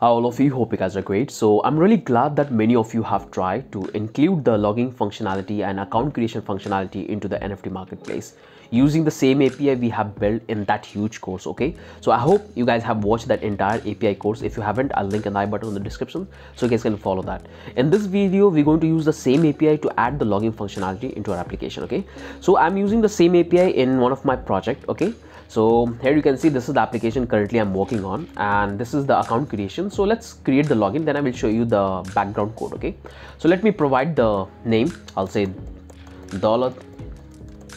all of you hope you guys are great. So i'm really glad that many of you have tried to include the login functionality and account creation functionality into the nft marketplace using the same api we have built in that huge course okay? So i hope you guys have watched that entire api course. If you haven't i'll link an i button in the description so you guys can follow that. In this video we're going to use the same api to add the login functionality into our application okay? So i'm using the same api in one of my project okay so here you can see this is the application currently i'm working on and this is the account creation. So let's create the login. Then i will show you the background code okay? So let me provide the name. I'll say Daulat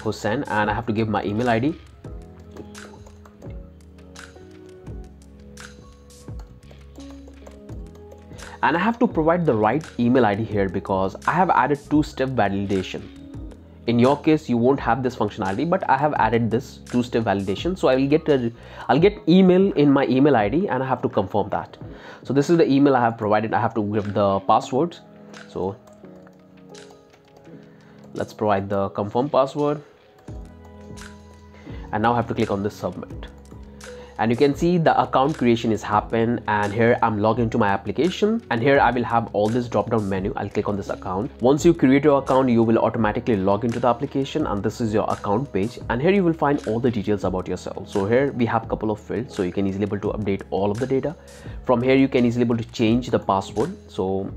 Hussain and i have to give my email id and I have to provide the right email ID here because I have added two-step validation in your case you won't have this functionality but i have added this two-step validation. So i will get a i'll get email in my email id and i have to confirm that. So this is the email i have provided. I have to give the password. So let's provide the confirm password. And now i have to click on this submit and you can see the account creation is happened and here I'm logged into my application. And here I will have all this drop down menu. I'll click on this account. Once you create your account you will automatically log into the application. And this is your account page. And here you will find all the details about yourself. So here we have a couple of fields. So you can easily able to update all of the data. From here you can easily able to change the password. So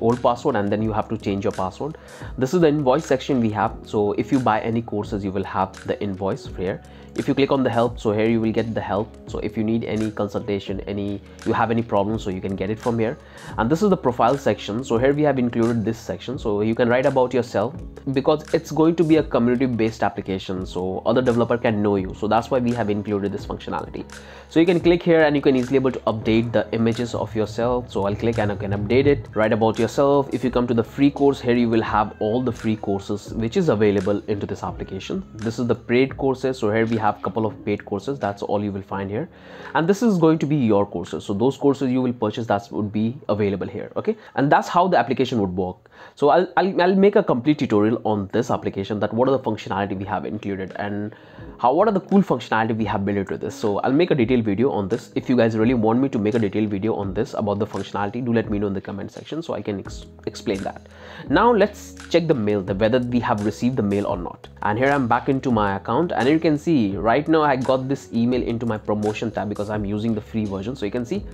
old password and then you have to change your password. This is the invoice section we have. So if you buy any courses you will have the invoice here. If you click on the help so here you will get the help. So if you need any consultation any you have any problems so you can get it from here. And this is the profile section. So here we have included this section. So you can write about yourself because it's going to be a community based application. So other developer can know you. So that's why we have included this functionality. So you can click here and you can easily able to update the images of yourself. So i'll click and i can update it. Write about yourself if you come to the free course here you will have all the free courses which is available into this application. This is the paid courses. So here we have couple of paid courses. That's all you will find here. And this is going to be your courses. So those courses you will purchase that would be available here. Okay? And that's how the application would work. So I'll, I'll, I'll make a complete tutorial on this application that what are the functionality we have included and how what are the cool functionality we have built into this? So I'll make a detailed video on this. If you guys really want me to make a detailed video on this about the functionality do let me know in the comment section so I can ex explain that. Now let's check the mail the whether we have received the mail or not. And here I'm back into my account and you can see right now I got this email into my promotion tab because I'm using the free version. So you can see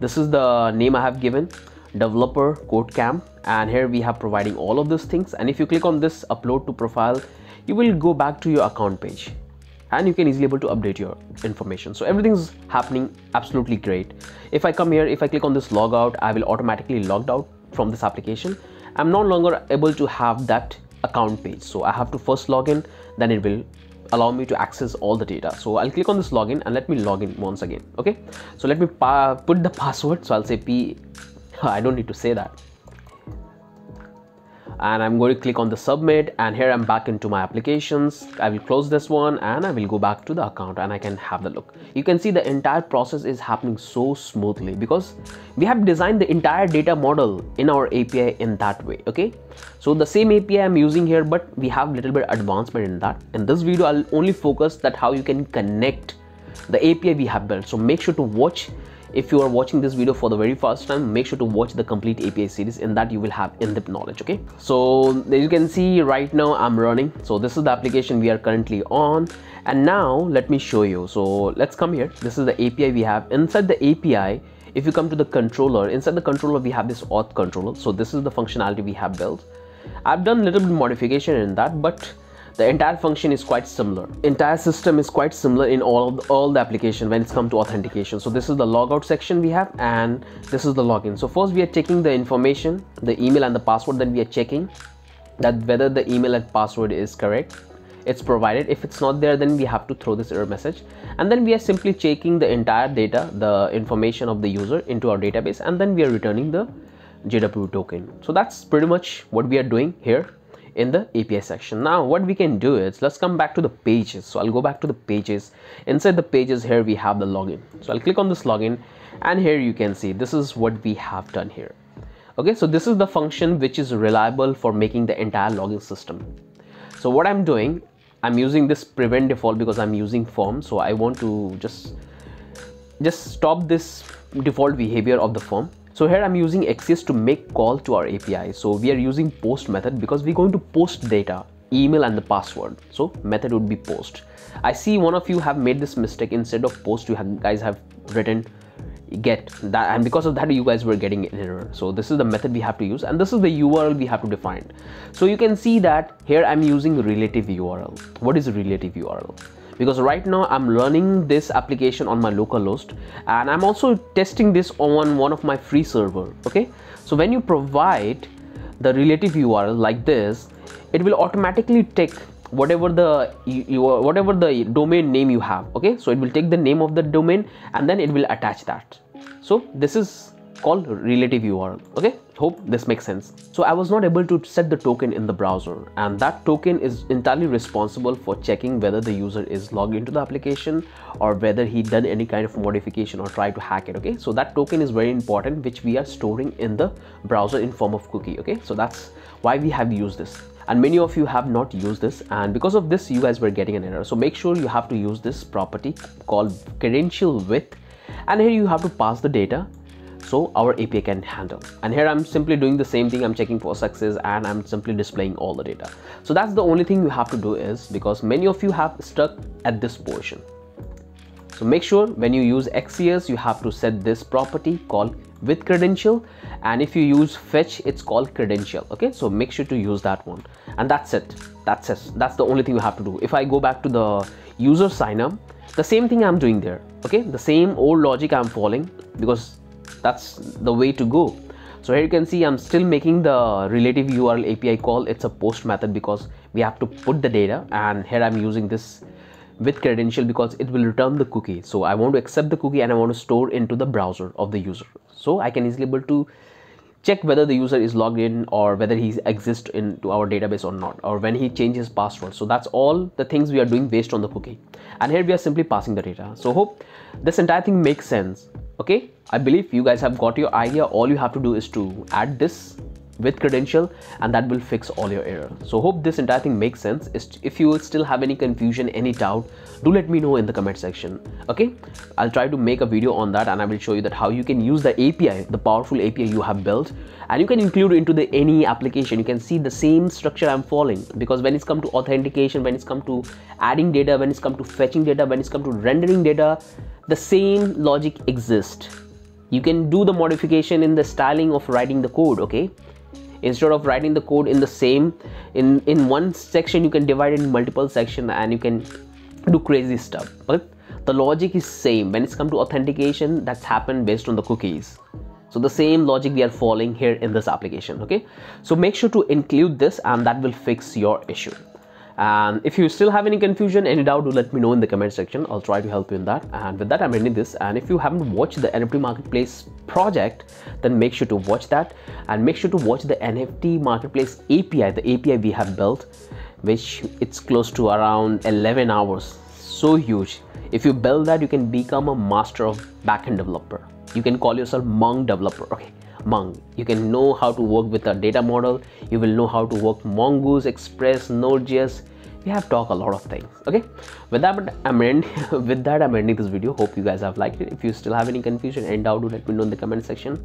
this is the name I have given developer code camp and here we have providing all of those things. And if you click on this upload to profile you will go back to your account page and you can easily able to update your information. So everything's happening absolutely great. If i come here if i click on this logout i will automatically logged out from this application. I'm no longer able to have that account page. So i have to first log in then it will allow me to access all the data. So i'll click on this login and let me log in once again. Okay? So let me put the password. So i'll say p i don't need to say that and I'm going to click on the submit and here I'm back into my applications. I will close this one and I will go back to the account and I can have the look. You can see the entire process is happening so smoothly because we have designed the entire data model in our API in that way okay? So the same API I'm using here but we have little bit advancement in that. In this video I'll only focus that how you can connect the API we have built. So make sure to watch if you are watching this video for the very first time make sure to watch the complete api series in that you will have in-depth knowledge okay? So as you can see right now i'm running. So this is the application we are currently on. And now let me show you. So let's come here. This is the api we have. Inside the api if you come to the controller inside the controller we have this auth controller. So this is the functionality we have built. I've done a little bit modification in that but the entire function is quite similar. Entire system is quite similar in all the, all the application when it's come to authentication. So this is the logout section we have and this is the login. So first we are checking the information the email and the password then we are checking that whether the email and password is correct. It's provided. If it's not there then we have to throw this error message. And then we are simply checking the entire data the information of the user into our database and then we are returning the JW token. So that's pretty much what we are doing here in the API section. Now what we can do is let's come back to the pages. So I'll go back to the pages. Inside the pages here we have the login. So I'll click on this login and here you can see this is what we have done here. Okay, so this is the function which is reliable for making the entire login system. So what I'm doing, I'm using this prevent default because I'm using form. So I want to just just stop this default behavior of the form so here i'm using Axios to make call to our api so we are using post method because we're going to post data email and the password. So method would be post. I see one of you have made this mistake. Instead of post you have, guys have written get that. And because of that you guys were getting an error. So this is the method we have to use. And this is the url we have to define. So you can see that here i'm using relative url what is relative url because right now i'm running this application on my localhost and i'm also testing this on one of my free server okay? So when you provide the relative url like this it will automatically take whatever the you, whatever the domain name you have okay? So it will take the name of the domain and then it will attach that. So this is called relative url okay? Hope this makes sense. So i was not able to set the token in the browser and that token is entirely responsible for checking whether the user is logged into the application or whether he done any kind of modification or try to hack it okay? So that token is very important which we are storing in the browser in form of cookie okay? So that's why we have used this. And many of you have not used this and because of this you guys were getting an error. So make sure you have to use this property called credential width and here you have to pass the data so our API can handle. And here I'm simply doing the same thing. I'm checking for success and I'm simply displaying all the data. So that's the only thing you have to do is because many of you have stuck at this portion. So make sure when you use Axios, you have to set this property called with credential. And if you use fetch it's called credential. Okay? So make sure to use that one. And that's it. That's it. That's the only thing you have to do. If i go back to the user sign up the same thing i'm doing there. Okay? The same old logic i'm following because that's the way to go. So here you can see i'm still making the relative url api call. It's a post method because we have to put the data and here i'm using this with credential because it will return the cookie. So i want to accept the cookie and i want to store into the browser of the user. So i can easily able to check whether the user is logged in or whether he exists into our database or not or when he changes password. So that's all the things we are doing based on the cookie. And here we are simply passing the data. So hope this entire thing makes sense okay? I believe you guys have got your idea. All you have to do is to add this with credential and that will fix all your error. So hope this entire thing makes sense. If you still have any confusion any doubt do let me know in the comment section okay? I'll try to make a video on that and i will show you that how you can use the api the powerful api you have built and you can include into the any application. You can see the same structure i'm following because when it's come to authentication when it's come to adding data when it's come to fetching data when it's come to rendering data the same logic exists. You can do the modification in the styling of writing the code okay instead of writing the code in the same in in one section you can divide it in multiple section and you can do crazy stuff. But the logic is same. When it's come to authentication that's happened based on the cookies. So the same logic we are following here in this application okay? So make sure to include this and that will fix your issue and if you still have any confusion any doubt do let me know in the comment section. I'll try to help you in that. And with that i'm ending this. And if you haven't watched the nft marketplace project then make sure to watch that. And make sure to watch the nft marketplace api the api we have built which it's close to around 11 hours. So huge. If you build that you can become a master of backend developer. You can call yourself monk developer okay You can know how to work with a data model. You will know how to work Mongoose, Express, Node.js. We have talked a lot of things. Okay. With that, I'm ending. with that, I'm ending this video. Hope you guys have liked it. If you still have any confusion, and doubt, do let me know in the comment section.